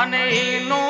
अने नो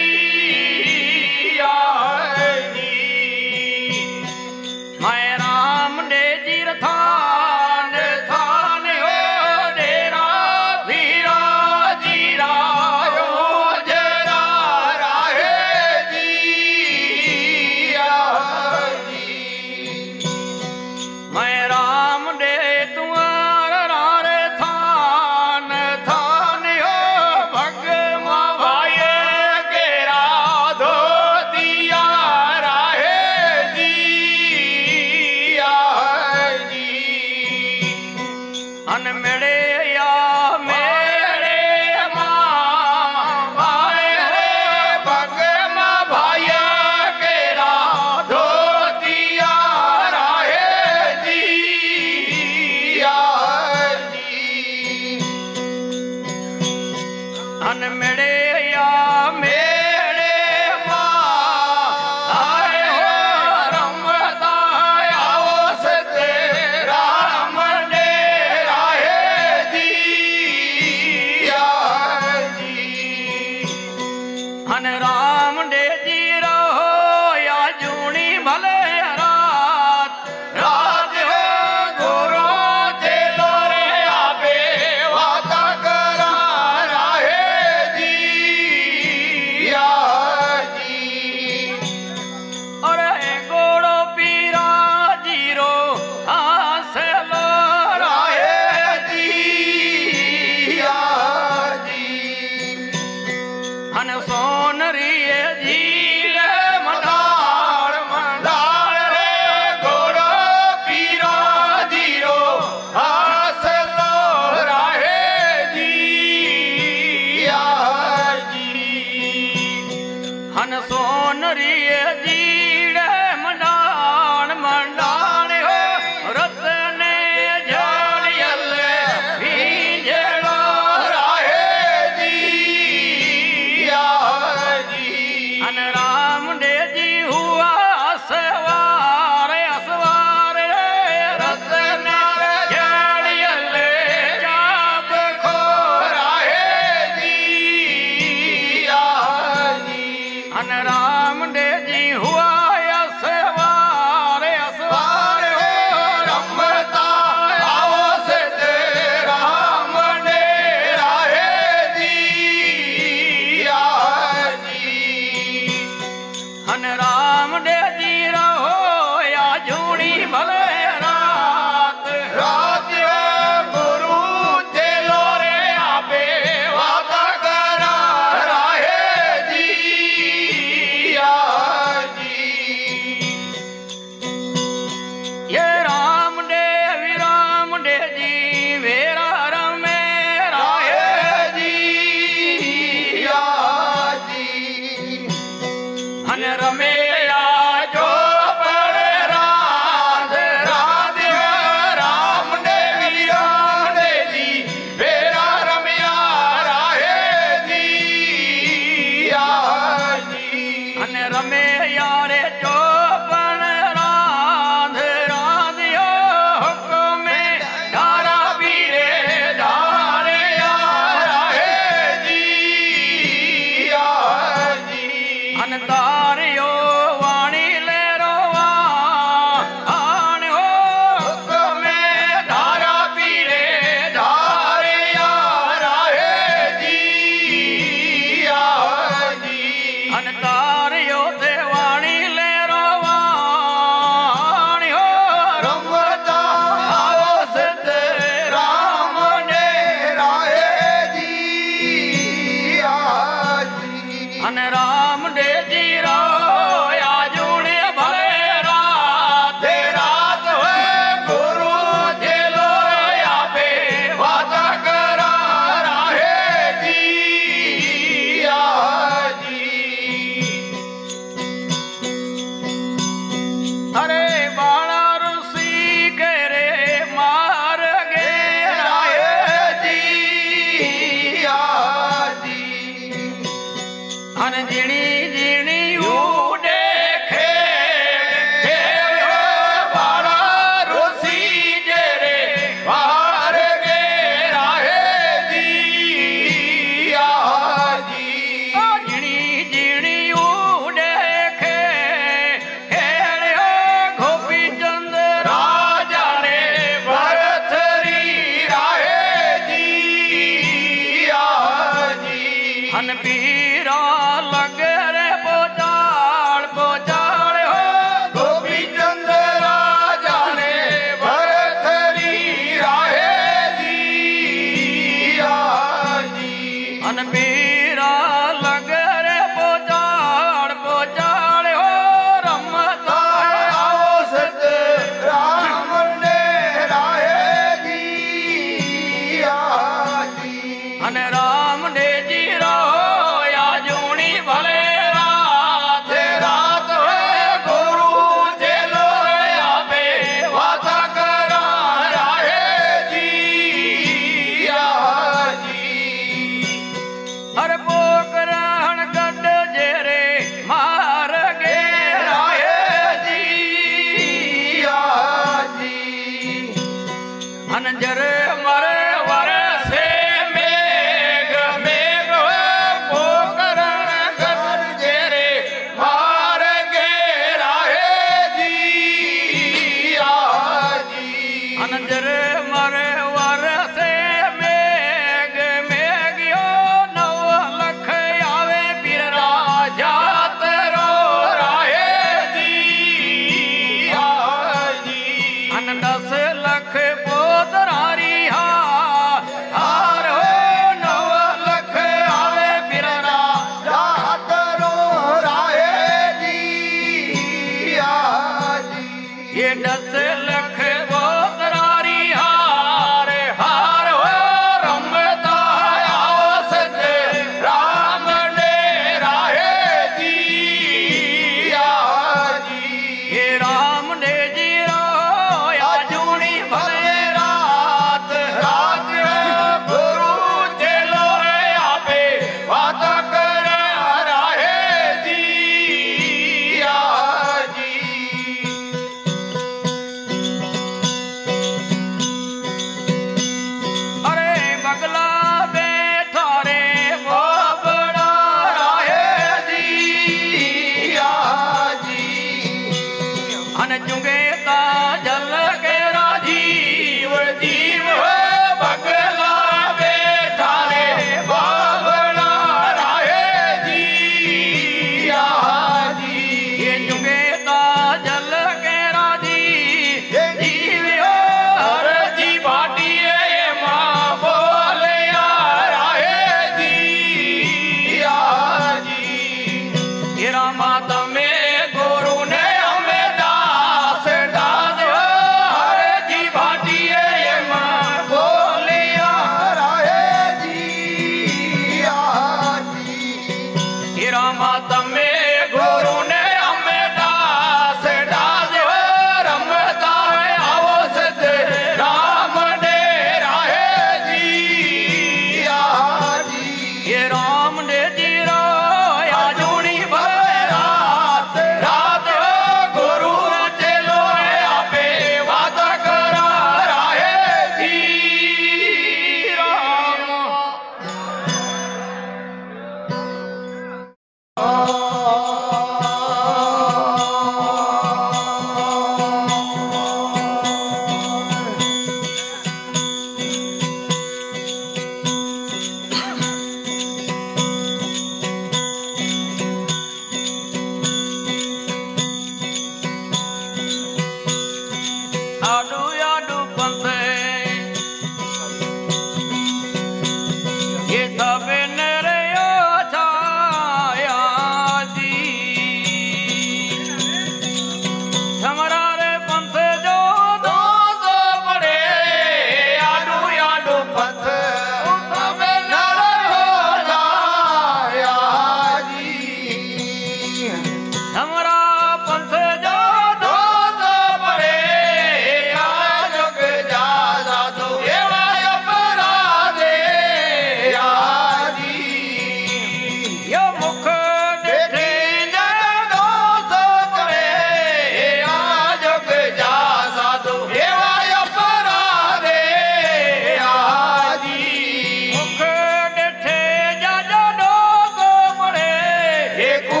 देखो